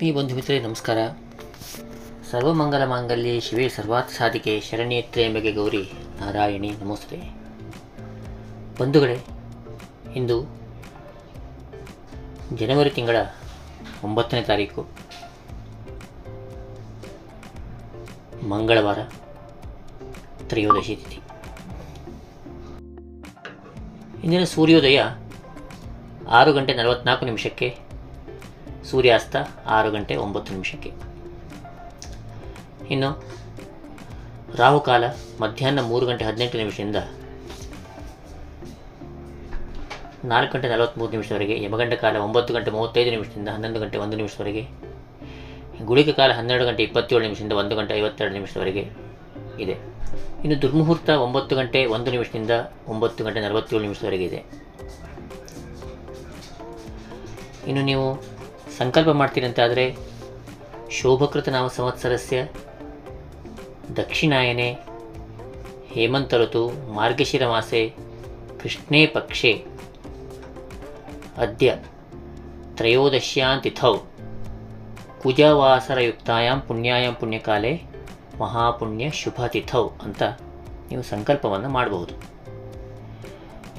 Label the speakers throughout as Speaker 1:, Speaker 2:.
Speaker 1: ಆತ್ಮೀಯ ಬಂಧು ಮಿತ್ರರೇ ನಮಸ್ಕಾರ. ಸರ್ವಮಂಗಲ ಮಾಂಗಲ್ಯ ಶಿವೇ ಸರ್ವಾರ್ಥ ಸಾಧಿಕೆ ಶರಣ್ಯೇ ಎಂಬಗೆ ಗೌರಿ ನಾರಾಯಣಿ ನಮಸ್ತೆ. ಬಂಧುಗಳೇ, ಇಂದು ಜನವರಿ ತಿಂಗಳ ಒಂಬತ್ತನೇ ತಾರೀಕು. ಮಂಗಳವಾರ ತ್ರಯೋದಶಿ ತಿಥಿ. ಇಂದಿನ ಸೂರ್ಯೋದಯ ಆರು ಗಂಟೆ ನಲವತ್ತ್ನಾಲ್ಕು ನಿಮಿಷಕ್ಕೆ ಸೂರ್ಯಾಸ್ತ ಆರು ಗಂಟೆ ಒಂಬತ್ತು ನಿಮಿಷಕ್ಕೆ. ಇನ್ನು ರಾಹುಕಾಲ ಮಧ್ಯಾಹ್ನ ಮೂರು ಗಂಟೆ ಹದಿನೆಂಟು ನಿಮಿಷದಿಂದ ನಾಲ್ಕು ಗಂಟೆ ನಲವತ್ತ್ಮೂರು ನಿಮಿಷದವರೆಗೆ, ಯಮಗಂಡ ಕಾಲ ಒಂಬತ್ತು ಗಂಟೆ ಮೂವತ್ತೈದು ನಿಮಿಷದಿಂದ ಹನ್ನೊಂದು ಗಂಟೆ ಒಂದು ನಿಮಿಷದವರೆಗೆ ಗುಳಿಕ ಕಾಲ ಹನ್ನೆರಡು ಗಂಟೆ ಇಪ್ಪತ್ತೇಳು ನಿಮಿಷದಿಂದ ಒಂದು ಗಂಟೆ ಐವತ್ತೆರಡು ನಿಮಿಷದವರೆಗೆ ಇದೆ. ಇನ್ನು ದುರ್ಮುಹೂರ್ತ ಒಂಬತ್ತು ಗಂಟೆ ಒಂದು ನಿಮಿಷದಿಂದ ಒಂಬತ್ತು ಗಂಟೆ ನಲವತ್ತೇಳು ನಿಮಿಷದವರೆಗೆ ಇದೆ. ಇನ್ನು ನೀವು ಸಂಕಲ್ಪ ಮಾಡ್ತೀರಂತಾದರೆ ಶೋಭಕೃತ ನಾಮ ಸಂವತ್ಸರಸ್ಯ, ದಕ್ಷಿಣಾಯನೆ ಹೇಮಂತ ಋತು ಮಾರ್ಗಶಿರ ಮಾಸೆ ಕೃಷ್ಣೇ ಪಕ್ಷೆ, ಅದ್ಯ ತ್ರಯೋದಶ್ಯಾಂತಿಥೌ ತಿಥೌ ಕುಜವಾಸರಯುಕ್ತಾಯಾಂ ಪುಣ್ಯಾಯಾಂ ಪುಣ್ಯಕಾಲೆ, ಮಹಾಪುಣ್ಯ ಶುಭ ತಿಥೌ ಅಂತ ನೀವು ಸಂಕಲ್ಪವನ್ನು ಮಾಡಬಹುದು.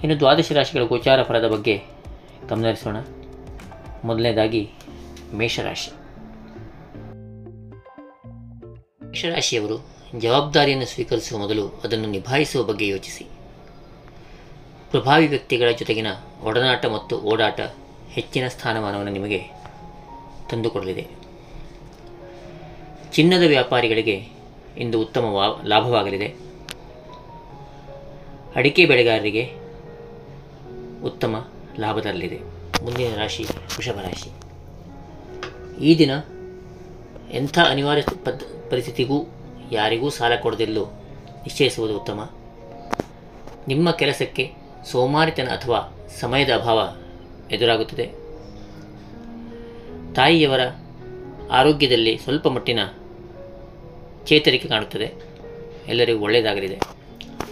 Speaker 1: ಇನ್ನು ದ್ವಾದಶ ರಾಶಿಗಳ ಗೋಚಾರ ಫಲದ ಬಗ್ಗೆ ಗಮನಹರಿಸೋಣ. ಮೊದಲನೇದಾಗಿ ಮೇಷರಾಶಿ. ಮೇಷರಾಶಿಯವರು ಜವಾಬ್ದಾರಿಯನ್ನು ಸ್ವೀಕರಿಸುವ ಮೊದಲು ಅದನ್ನು ನಿಭಾಯಿಸುವ ಬಗ್ಗೆ ಯೋಚಿಸಿ. ಪ್ರಭಾವಿ ವ್ಯಕ್ತಿಗಳ ಜೊತೆಗಿನ ಒಡನಾಟ ಮತ್ತು ಓಡಾಟ ಹೆಚ್ಚಿನ ಸ್ಥಾನಮಾನವನ್ನು ನಿಮಗೆ ತಂದುಕೊಡಲಿದೆ. ಚಿನ್ನದ ವ್ಯಾಪಾರಿಗಳಿಗೆ ಇಂದು ಉತ್ತಮ ಲಾಭವಾಗಲಿದೆ. ಅಡಿಕೆ ಬೆಳೆಗಾರರಿಗೆ ಉತ್ತಮ ಲಾಭದಲ್ಲಿದೆ ಮುಂದಿನ ರಾಶಿ, ವೃಷಭ ರಾಶಿ. ಈ ದಿನ ಎಂಥ ಅನಿವಾರ್ಯ ಪರಿಸ್ಥಿತಿಗೂ ಯಾರಿಗೂ ಸಾಲ ಕೊಡದಿಲ್ಲೋ ನಿಶ್ಚಯಿಸುವುದು ಉತ್ತಮ. ನಿಮ್ಮ ಕೆಲಸಕ್ಕೆ ಸೋಮಾರಿತನ ಅಥವಾ ಸಮಯದ ಅಭಾವ ಎದುರಾಗುತ್ತದೆ. ತಾಯಿಯವರ ಆರೋಗ್ಯದಲ್ಲಿ ಸ್ವಲ್ಪ ಮಟ್ಟಿನ ಚೇತರಿಕೆ ಕಾಣುತ್ತದೆ. ಎಲ್ಲರಿಗೂ ಒಳ್ಳೆಯದಾಗಲಿದೆ.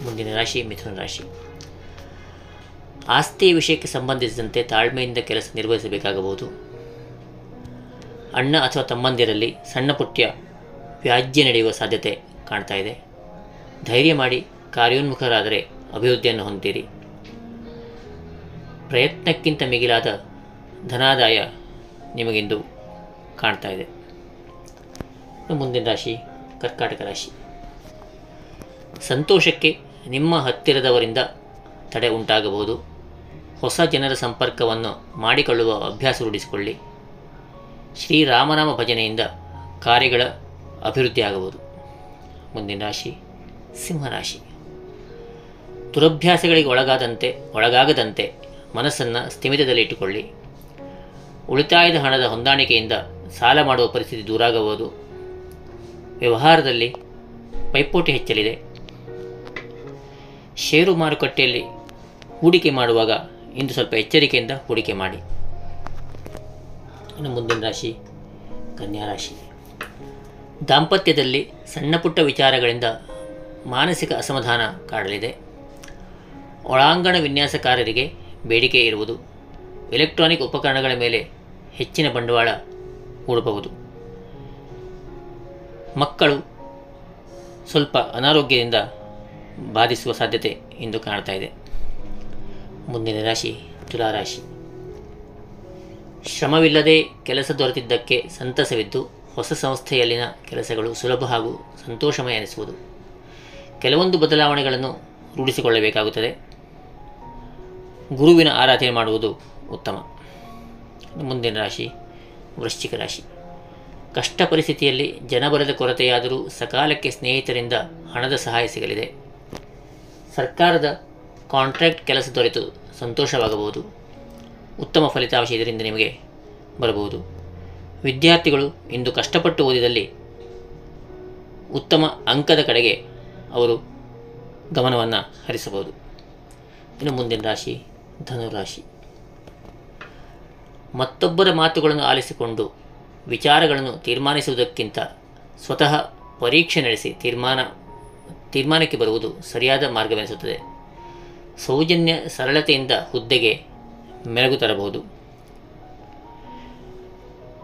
Speaker 1: ಮುಂದಿನ ರಾಶಿ ಮಿಥುನ ರಾಶಿ. ಆಸ್ತಿಯ ವಿಷಯಕ್ಕೆ ಸಂಬಂಧಿಸಿದಂತೆ ತಾಳ್ಮೆಯಿಂದ ಕೆಲಸ ನಿರ್ವಹಿಸಬೇಕಾಗಬಹುದು. ಅಣ್ಣ ಅಥವಾ ತಮ್ಮಂದಿರಲ್ಲಿ ಸಣ್ಣ ಪುಟ್ಟ ವ್ಯಾಜ್ಯ ನಡೆಯುವ ಸಾಧ್ಯತೆ ಕಾಣ್ತಾ ಇದೆ. ಧೈರ್ಯ ಮಾಡಿ ಕಾರ್ಯೋನ್ಮುಖರಾದರೆ ಅಭಿವೃದ್ಧಿಯನ್ನು ಹೊಂದಿರಿ. ಪ್ರಯತ್ನಕ್ಕಿಂತ ಮಿಗಿಲಾದ ಧನಾದಾಯ ನಿಮಗಿಂದು ಕಾಣ್ತಾ ಇದೆ. ಮುಂದಿನ ರಾಶಿ, ಕರ್ಕಾಟಕ ರಾಶಿ. ಸಂತೋಷಕ್ಕೆ ನಿಮ್ಮ ಹತ್ತಿರದವರಿಂದ ತಡೆ ಉಂಟಾಗಬಹುದು. ಹೊಸ ಜನರ ಸಂಪರ್ಕವನ್ನು ಮಾಡಿಕೊಳ್ಳುವ ಅಭ್ಯಾಸ ರೂಢಿಸಿಕೊಳ್ಳಿ. ಶ್ರೀರಾಮನಾಮ ಭಜನೆಯಿಂದ ಕಾರ್ಯಗಳ ಅಭಿವೃದ್ಧಿಯಾಗಬಹುದು. ಮುಂದಿನ ರಾಶಿ ಸಿಂಹರಾಶಿ ದುರಭ್ಯಾಸಗಳಿಗೆ ಒಳಗಾದಂತೆ, ಒಳಗಾಗದಂತೆ ಮನಸ್ಸನ್ನು ಸ್ಥಿಮಿತದಲ್ಲಿಟ್ಟುಕೊಳ್ಳಿ. ಉಳಿತಾಯದ ಹಣದ ಹೊಂದಾಣಿಕೆಯಿಂದ ಸಾಲ ಮಾಡುವ ಪರಿಸ್ಥಿತಿ ದೂರಾಗಬಹುದು. ವ್ಯವಹಾರದಲ್ಲಿ ಪೈಪೋಟಿ ಹೆಚ್ಚಲಿದೆ. ಷೇರು ಮಾರುಕಟ್ಟೆಯಲ್ಲಿ ಹೂಡಿಕೆ ಮಾಡುವಾಗ ಇಂದು ಸ್ವಲ್ಪ ಎಚ್ಚರಿಕೆಯಿಂದ ಹೂಡಿಕೆ ಮಾಡಿ. ಇನ್ನು ಮುಂದಿನ ರಾಶಿ, ಕನ್ಯಾ ರಾಶಿ. ದಾಂಪತ್ಯದಲ್ಲಿ ಸಣ್ಣ ಪುಟ್ಟ ವಿಚಾರಗಳಿಂದ ಮಾನಸಿಕ ಅಸಮಾಧಾನ ಕಾಡಲಿದೆ. ಒಳಾಂಗಣ ವಿನ್ಯಾಸಕಾರರಿಗೆ ಬೇಡಿಕೆ ಇರುವುದು. ಎಲೆಕ್ಟ್ರಾನಿಕ್ ಉಪಕರಣಗಳ ಮೇಲೆ ಹೆಚ್ಚಿನ ಬಂಡವಾಳ ಹೂಡಬಹುದು. ಮಕ್ಕಳು ಸ್ವಲ್ಪ ಅನಾರೋಗ್ಯದಿಂದ ಬಾಧಿಸುವ ಸಾಧ್ಯತೆ ಇಂದು ಕಾಣ್ತಾ ಇದೆ. ಮುಂದಿನ ರಾಶಿ ತುಲಾರಾಶಿ ಶ್ರಮವಿಲ್ಲದೆ ಕೆಲಸ ದೊರೆತಿದ್ದಕ್ಕೆ ಸಂತಸವಿದ್ದು ಹೊಸ ಸಂಸ್ಥೆಯಲ್ಲಿನ ಕೆಲಸಗಳು ಸುಲಭ ಹಾಗೂ ಸಂತೋಷಮಯ ಎನಿಸುವುದು. ಕೆಲವೊಂದು ಬದಲಾವಣೆಗಳನ್ನು ರೂಢಿಸಿಕೊಳ್ಳಬೇಕಾಗುತ್ತದೆ. ಗುರುವಿನ ಆರಾಧನೆ ಮಾಡುವುದು ಉತ್ತಮ. ಮುಂದಿನ ರಾಶಿ, ವೃಶ್ಚಿಕ ರಾಶಿ. ಕಷ್ಟ ಪರಿಸ್ಥಿತಿಯಲ್ಲಿ ಜನಬಲದ ಕೊರತೆಯಾದರೂ ಸಕಾಲಕ್ಕೆ ಸ್ನೇಹಿತರಿಂದ ಹಣದ ಸಹಾಯ ಸಿಗಲಿದೆ. ಸರ್ಕಾರದ ಕಾಂಟ್ರಾಕ್ಟ್ ಕೆಲಸ ದೊರೆತು ಸಂತೋಷವಾಗಬಹುದು. ಉತ್ತಮ ಫಲಿತಾಂಶ ಇದರಿಂದ ನಿಮಗೆ ಬರಬಹುದು. ವಿದ್ಯಾರ್ಥಿಗಳು ಇಂದು ಕಷ್ಟಪಟ್ಟು ಓದಿದಲ್ಲಿ ಉತ್ತಮ ಅಂಕದ ಕಡೆಗೆ ಅವರು ಗಮನವನ್ನು ಹರಿಸಬಹುದು. ಇನ್ನು ಮುಂದಿನ ರಾಶಿ ಧನುರಾಶಿ. ಮತ್ತೊಬ್ಬರ ಮಾತುಗಳನ್ನು ಆಲಿಸಿಕೊಂಡು ವಿಚಾರಗಳನ್ನು ತೀರ್ಮಾನಿಸುವುದಕ್ಕಿಂತ ಸ್ವತಃ ಪರೀಕ್ಷೆ ನಡೆಸಿ ತೀರ್ಮಾನ, ತೀರ್ಮಾನಕ್ಕೆ ಬರುವುದು ಸರಿಯಾದ ಮಾರ್ಗವೆನಿಸುತ್ತದೆ. ಸೌಜನ್ಯ ಸರಳತೆಯಿಂದ ಹುದ್ದೆಗೆ ಮೆರುಗು ತರಬಹುದು.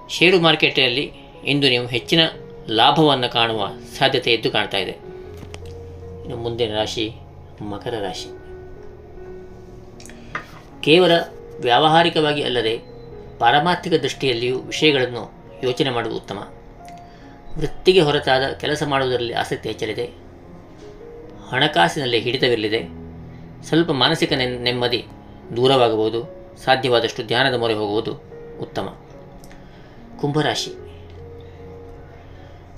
Speaker 1: ಷೇರು ಮಾರುಕಟ್ಟೆಯಲ್ಲಿ ಇಂದು ನೀವು ಹೆಚ್ಚಿನ ಲಾಭವನ್ನು ಕಾಣುವ ಸಾಧ್ಯತೆ ಎದ್ದು ಕಾಣ್ತಾ ಇದೆ. ಇನ್ನು ಮುಂದಿನ ರಾಶಿ ಮಕರ ರಾಶಿ. ಕೇವಲ ವ್ಯಾವಹಾರಿಕವಾಗಿ ಅಲ್ಲದೆ ಪಾರಮಾರ್ಥಿಕ ದೃಷ್ಟಿಯಲ್ಲಿಯೂ ವಿಷಯಗಳನ್ನು ಯೋಚನೆ ಮಾಡುವುದು ಉತ್ತಮ. ವೃತ್ತಿಗೆ ಹೊರತಾದ ಕೆಲಸ ಮಾಡುವುದರಲ್ಲಿ ಆಸಕ್ತಿ ಹೆಚ್ಚಲಿದೆ. ಹಣಕಾಸಿನಲ್ಲಿ ಹಿಡಿತವಿರಲಿದೆ. ಸ್ವಲ್ಪ ಮಾನಸಿಕ ನೆಮ್ಮದಿ ದೂರವಾಗಬಹುದು. ಸಾಧ್ಯವಾದಷ್ಟು ಧ್ಯಾನದ ಮೊರೆ ಹೋಗುವುದು ಉತ್ತಮ. ಕುಂಭರಾಶಿ.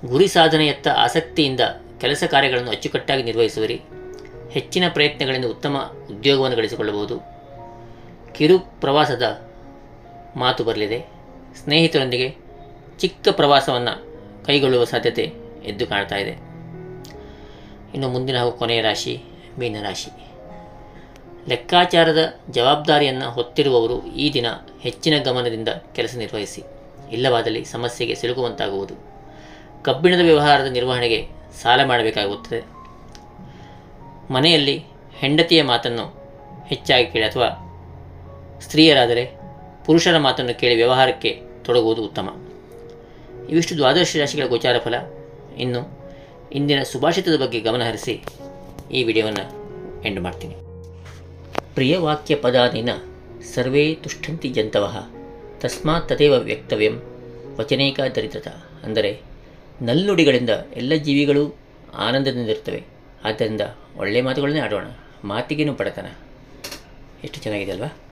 Speaker 1: ಗುರಿ ಸಾಧನೆಯತ್ತ ಆಸಕ್ತಿಯಿಂದ ಕೆಲಸ ಕಾರ್ಯಗಳನ್ನು ಅಚ್ಚುಕಟ್ಟಾಗಿ ನಿರ್ವಹಿಸುವಿರಿ. ಹೆಚ್ಚಿನ ಪ್ರಯತ್ನಗಳಿಂದ ಉತ್ತಮ ಉದ್ಯೋಗವನ್ನು ಗಳಿಸಿಕೊಳ್ಳಬಹುದು. ಕಿರು ಪ್ರವಾಸದ ಮಾತು ಬರಲಿದೆ. ಸ್ನೇಹಿತರೊಂದಿಗೆ ಚಿಕ್ಕ ಪ್ರವಾಸವನ್ನು ಕೈಗೊಳ್ಳುವ ಸಾಧ್ಯತೆ ಎದ್ದು ಕಾಣ್ತಾ ಇದೆ. ಇನ್ನು ಮುಂದಿನ ಹಾಗೂ ಕೊನೆಯ ರಾಶಿ ಮೀನರಾಶಿ. ಲೆಕ್ಕಾಚಾರದ ಜವಾಬ್ದಾರಿಯನ್ನು ಹೊತ್ತಿರುವವರು ಈ ದಿನ ಹೆಚ್ಚಿನ ಗಮನದಿಂದ ಕೆಲಸ ನಿರ್ವಹಿಸಿ. ಇಲ್ಲವಾದಲ್ಲಿ ಸಮಸ್ಯೆಗೆ ಸಿಲುಕುವಂತಾಗುವುದು. ಕಬ್ಬಿಣದ ವ್ಯವಹಾರದ ನಿರ್ವಹಣೆಗೆ ಸಾಲ ಮಾಡಬೇಕಾಗುತ್ತದೆ. ಮನೆಯಲ್ಲಿ ಹೆಂಡತಿಯ ಮಾತನ್ನು ಹೆಚ್ಚಾಗಿ ಕೇಳಿ ಅಥವಾ ಸ್ತ್ರೀಯರಾದರೆ ಪುರುಷರ ಮಾತನ್ನು ಕೇಳಿ ವ್ಯವಹಾರಕ್ಕೆ ತೊಡಗುವುದು ಉತ್ತಮ. ಇವಿಷ್ಟು ದ್ವಾದಶ ರಾಶಿಗಳ ಗೋಚಾರ ಫಲ. ಇನ್ನು ಇಂದಿನ ಸುಭಾಷಿತದ ಬಗ್ಗೆ ಗಮನಹರಿಸಿ ಈ ವಿಡಿಯೋವನ್ನು ಎಂಡ್ ಮಾಡ್ತೀನಿ. ಪದಾನೇನ ಸರ್ವೇ ತುಷ್ಟಂತಿ ಜಂತವಃ ತಸ್ಮಾತ್ ತದೇವ ವ್ಯಕ್ತವ್ಯಂ ವಚನೇಕ ದರಿದ್ರತ. ಅಂದರೆ ನಲ್ಲುಡಿಗಳಿಂದ ಎಲ್ಲ ಜೀವಿಗಳು ಆನಂದದಿಂದಿರ್ತವೆ ಆದ್ದರಿಂದ ಒಳ್ಳೆಯ ಮಾತುಗಳನ್ನೇ ಆಡೋಣ, ಮಾತಿಗೇನು ಬಡತನ ಎಷ್ಟು ಚೆನ್ನಾಗಿದೆ ಅಲ್ವಾ?